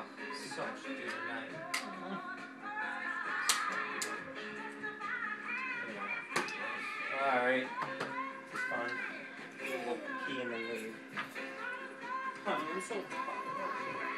Oh, so stupid night. Alright. It's Fun. A Little pee in the lead. Huh, you're so fun.